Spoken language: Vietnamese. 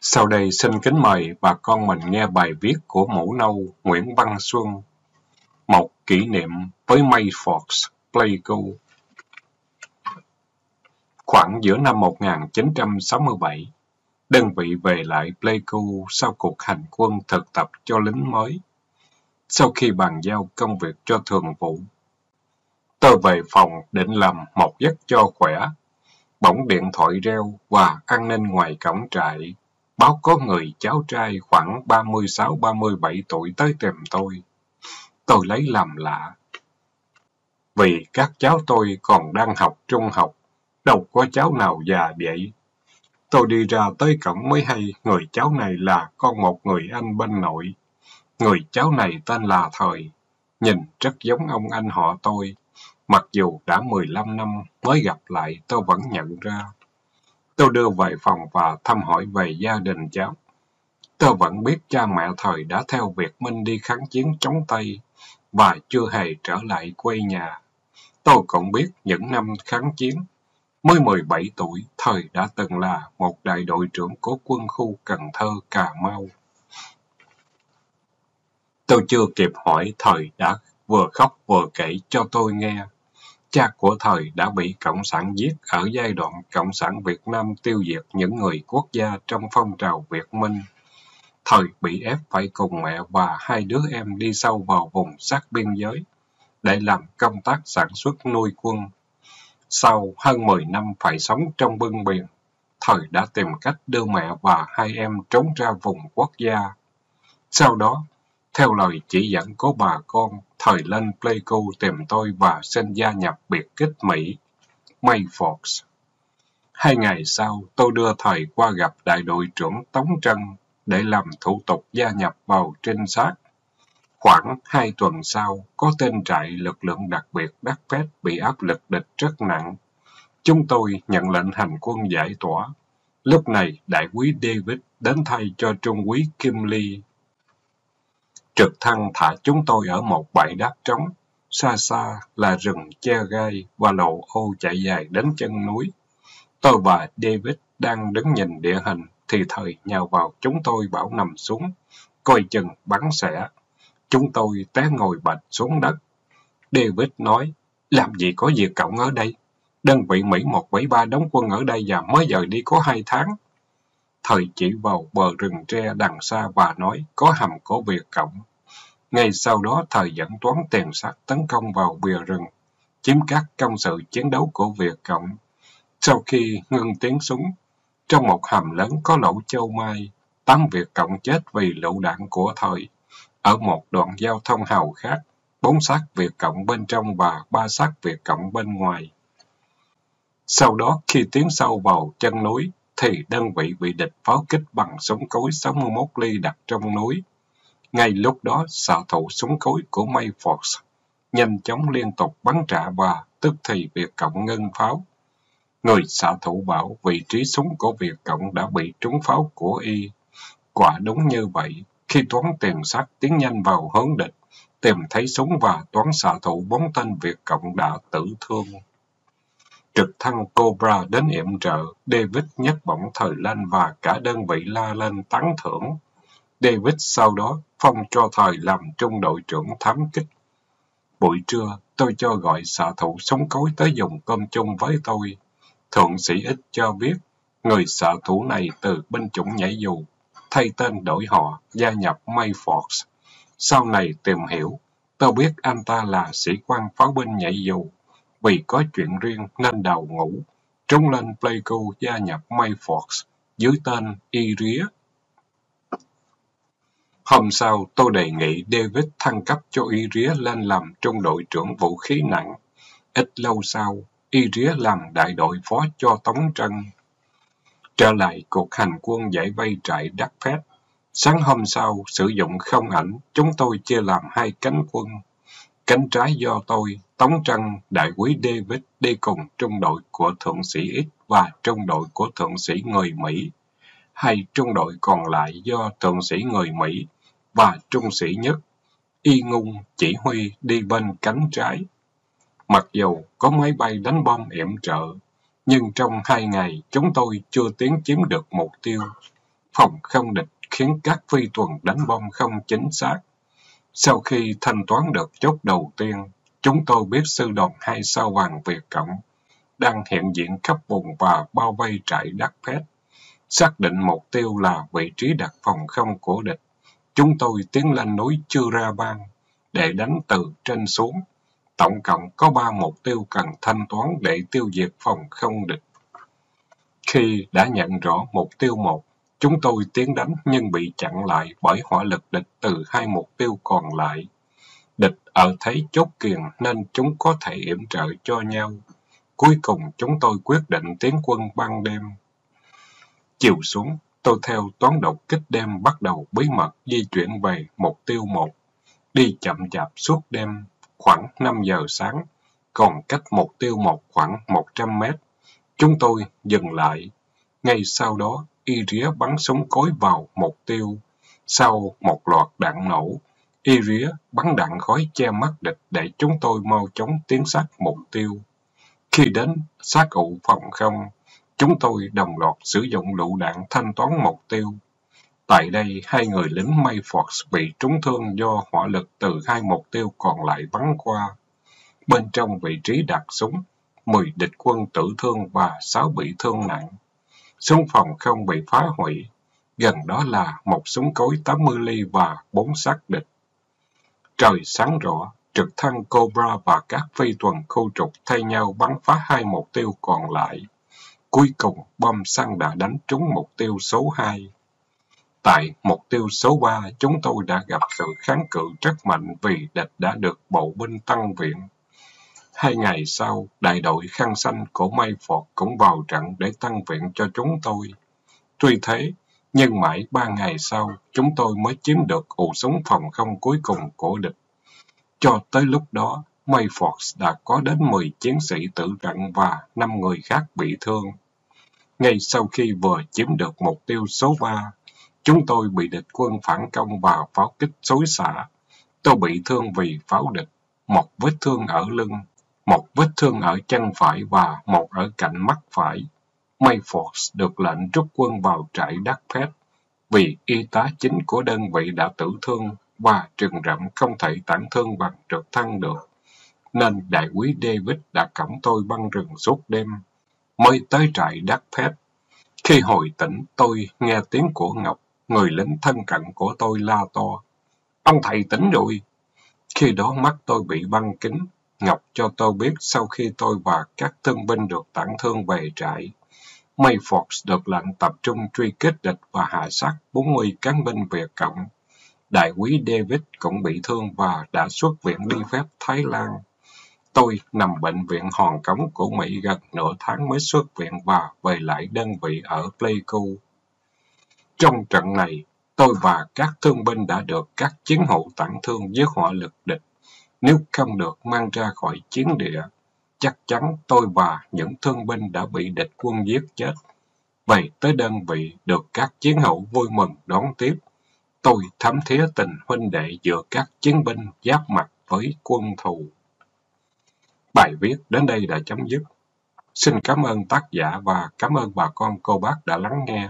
Sau đây xin kính mời bà con mình nghe bài viết của mũ nâu Nguyễn Văn Xuân. Một kỷ niệm với may fox Playgo. Khoảng giữa năm 1967, đơn vị về lại Pleiku sau cuộc hành quân thực tập cho lính mới. Sau khi bàn giao công việc cho thường vụ, tôi về phòng định làm một giấc cho khỏe. Bỗng điện thoại reo và an ninh ngoài cổng trại báo có người cháu trai khoảng 36-37 tuổi tới tìm tôi. Tôi lấy làm lạ. Vì các cháu tôi còn đang học trung học, đâu có cháu nào già vậy. Tôi đi ra tới cổng mới hay người cháu này là con một người anh bên nội. Người cháu này tên là Thời, nhìn rất giống ông anh họ tôi. Mặc dù đã 15 năm mới gặp lại, tôi vẫn nhận ra. Tôi đưa về phòng và thăm hỏi về gia đình cháu. Tôi vẫn biết cha mẹ Thời đã theo Việt Minh đi kháng chiến chống Tây và chưa hề trở lại quê nhà. Tôi cũng biết những năm kháng chiến, mới 17 tuổi, Thời đã từng là một đại đội trưởng của quân khu Cần Thơ, Cà Mau. Tôi chưa kịp hỏi, Thời đã vừa khóc vừa kể cho tôi nghe. Cha của Thời đã bị Cộng sản giết ở giai đoạn Cộng sản Việt Nam tiêu diệt những người quốc gia trong phong trào Việt Minh. Thời bị ép phải cùng mẹ và hai đứa em đi sâu vào vùng sát biên giới để làm công tác sản xuất nuôi quân. Sau hơn 10 năm phải sống trong bưng biển, Thời đã tìm cách đưa mẹ và hai em trốn ra vùng quốc gia. Sau đó, theo lời chỉ dẫn của bà con, Thời lên Pleiku tìm tôi và xin gia nhập biệt kích Mỹ, Mayfox. Hai ngày sau, tôi đưa Thời qua gặp đại đội trưởng Tống Trân để làm thủ tục gia nhập vào trinh sát. Khoảng hai tuần sau, có tên trại lực lượng đặc biệt Đắc Pét bị áp lực địch rất nặng. Chúng tôi nhận lệnh hành quân giải tỏa. Lúc này, đại quý David đến thay cho trung quý Kim Lee. Trực thăng thả chúng tôi ở một bãi đất trống. Xa xa là rừng che gai và lộ ô chạy dài đến chân núi. Tôi và David đang đứng nhìn địa hình thì thời nhào vào chúng tôi bảo nằm xuống, coi chừng bắn xẻ. Chúng tôi té ngồi bạch xuống đất. David nói, làm gì có việc cộng ở đây? Đơn vị Mỹ 173 đóng quân ở đây và mới giờ đi có hai tháng. Thời chỉ vào bờ rừng tre đằng xa và nói, có hầm của Việt Cộng. Ngay sau đó, thời dẫn toán tiền sát tấn công vào bìa rừng, chiếm các công sự chiến đấu của Việt Cộng. Sau khi ngưng tiếng súng, trong một hầm lớn có lỗ châu mai, tám Việt Cộng chết vì lựu đạn của thời. Ở một đoạn giao thông hào khác, bốn xác Việt Cộng bên trong và ba xác Việt Cộng bên ngoài. Sau đó, khi tiến sâu vào chân núi, thì đơn vị bị địch pháo kích bằng súng cối 61 ly đặt trong núi. Ngay lúc đó, xạ thủ súng cối của Mayfox nhanh chóng liên tục bắn trả và tức thì Việt Cộng ngưng pháo. Người xạ thủ bảo vị trí súng của Việt Cộng đã bị trúng pháo của Y. Quả đúng như vậy, khi toán tiền sát tiến nhanh vào hướng địch, tìm thấy súng và toán xạ thủ bóng tên Việt Cộng đã tử thương. Trực thăng Cobra đến yểm trợ, David nhấc bổng thời lên và cả đơn vị la lên tán thưởng. David sau đó phong cho thời làm trung đội trưởng thám kích. Buổi trưa, tôi cho gọi xạ thủ sống cối tới dùng cơm chung với tôi. Thượng sĩ Ích cho biết, người xạ thủ này từ binh chủng nhảy dù, thay tên đổi họ, gia nhập Mayfox. Sau này tìm hiểu, tôi biết anh ta là sĩ quan pháo binh nhảy dù. Vì có chuyện riêng nên đầu ngủ, trúng lên Pleiku gia nhập Mayfox dưới tên Y Ría. Hôm sau, tôi đề nghị David thăng cấp cho Y Ría lên làm trung đội trưởng vũ khí nặng. Ít lâu sau, Y Ría làm đại đội phó cho Tống Trân. Trở lại cuộc hành quân giải vây trại Đắc Phép. Sáng hôm sau, sử dụng không ảnh, chúng tôi chia làm hai cánh quân. Cánh trái do tôi, Tống Trăng, đại quý David đi cùng trung đội của thượng sĩ X và trung đội của thượng sĩ người Mỹ. Hai trung đội còn lại do thượng sĩ người Mỹ và trung sĩ nhất, Y Ngung chỉ huy đi bên cánh trái. Mặc dù có máy bay đánh bom yểm trợ, nhưng trong hai ngày chúng tôi chưa tiến chiếm được mục tiêu. phòng không địch khiến các phi tuần đánh bom không chính xác. Sau khi thanh toán được chốt đầu tiên, chúng tôi biết sư đoàn hai sao vàng Việt Cộng đang hiện diện khắp vùng và bao vây trại Đắc phép Xác định mục tiêu là vị trí đặt phòng không của địch. Chúng tôi tiến lên núi Chư Ra Bang để đánh từ trên xuống. Tổng cộng có ba mục tiêu cần thanh toán để tiêu diệt phòng không địch. Khi đã nhận rõ mục tiêu một, chúng tôi tiến đánh nhưng bị chặn lại bởi hỏa lực địch từ hai mục tiêu còn lại. Địch ở thế chốt kiền nên chúng có thể yểm trợ cho nhau. Cuối cùng chúng tôi quyết định tiến quân ban đêm. Chiều xuống, tôi theo toán đột kích đêm bắt đầu bí mật di chuyển về mục tiêu một. Đi chậm chạp suốt đêm, khoảng 5 giờ sáng, còn cách mục tiêu một khoảng 100 mét. Chúng tôi dừng lại. Ngay sau đó, y ría bắn súng cối vào mục tiêu. Sau một loạt đạn nổ, y ría bắn đạn khói che mắt địch để chúng tôi mau chóng tiến sát mục tiêu. Khi đến sát ụ phòng không, chúng tôi đồng loạt sử dụng lựu đạn thanh toán mục tiêu. Tại đây, hai người lính may fox bị trúng thương do hỏa lực từ hai mục tiêu còn lại bắn qua. Bên trong vị trí đặt súng, 10 địch quân tử thương và 6 bị thương nặng. Súng phòng không bị phá hủy. Gần đó là một súng cối 80 ly và 4 xác địch. Trời sáng rõ, trực thăng Cobra và các phi tuần khu trục thay nhau bắn phá hai mục tiêu còn lại. Cuối cùng, bom xăng đã đánh trúng mục tiêu số 2. Tại mục tiêu số 3, chúng tôi đã gặp sự kháng cự rất mạnh vì địch đã được bộ binh tăng viện. Hai ngày sau, đại đội khăn xanh của Mayford cũng vào trận để tăng viện cho chúng tôi. Tuy thế, nhưng mãi ba ngày sau, chúng tôi mới chiếm được ụ súng phòng không cuối cùng của địch. Cho tới lúc đó, Mayford đã có đến 10 chiến sĩ tử trận và 5 người khác bị thương. Ngay sau khi vừa chiếm được mục tiêu số 3, chúng tôi bị địch quân phản công và pháo kích xối xả. Tôi bị thương vì pháo địch, một vết thương ở lưng, một vết thương ở chân phải và một ở cạnh mắt phải. Mayford được lệnh rút quân vào trại Đắc Phép vì y tá chính của đơn vị đã tử thương và trừng rậm không thể tản thương bằng trực thăng được. Nên đại quý David đã cõng tôi băng rừng suốt đêm, mới tới trại Đắc Phép. Khi hồi tỉnh, tôi nghe tiếng của Ngọc, người lính thân cận của tôi la to. Ông thầy tỉnh rồi. Khi đó mắt tôi bị băng kính, Ngọc cho tôi biết sau khi tôi và các thương binh được tản thương về trại. Mayford được lệnh tập trung truy kích địch và hạ sát 40 cán binh Việt Cộng. Đại quý David cũng bị thương và đã xuất viện đi phép Thái Lan. Tôi nằm bệnh viện Hòn Cống của Mỹ gần nửa tháng mới xuất viện và về lại đơn vị ở Pleiku. Trong trận này, tôi và các thương binh đã được các chiến hữu tặng thương với hỏa lực địch. Nếu không được mang ra khỏi chiến địa, chắc chắn tôi và những thương binh đã bị địch quân giết chết. Về tới đơn vị, được các chiến hữu vui mừng đón tiếp. Tôi thấm thía tình huynh đệ giữa các chiến binh giáp mặt với quân thù. Bài viết đến đây đã chấm dứt. Xin cảm ơn tác giả và cảm ơn bà con cô bác đã lắng nghe.